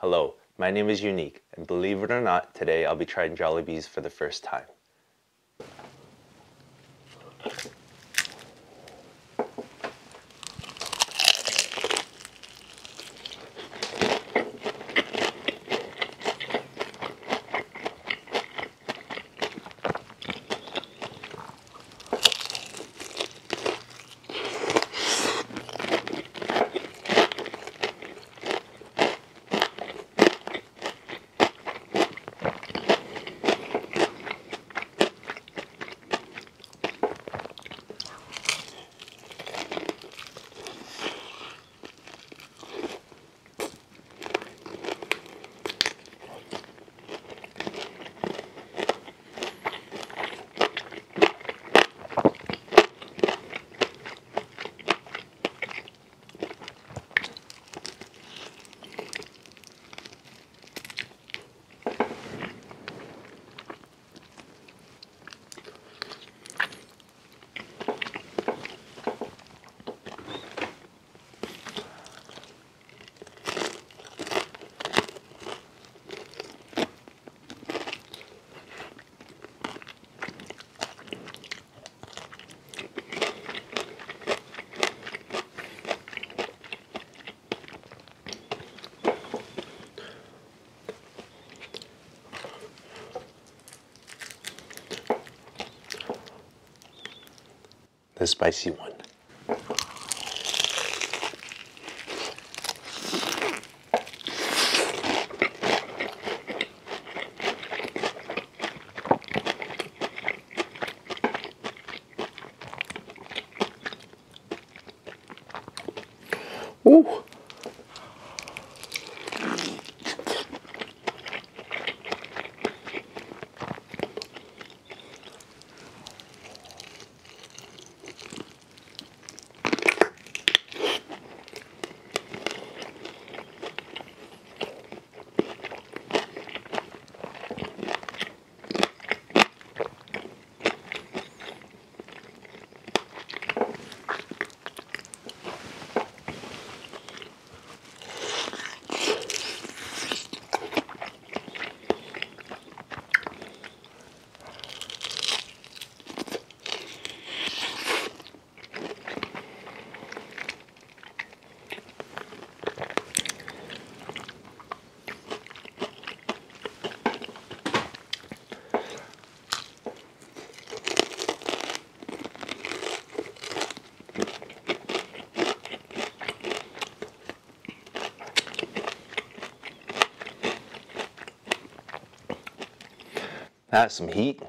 Hello, my name is Unique, and believe it or not, today I'll be trying Jollibees for the first time. The spicy one. That's some heat.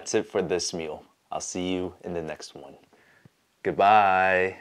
That's it for this meal. I'll see you in the next one. Goodbye.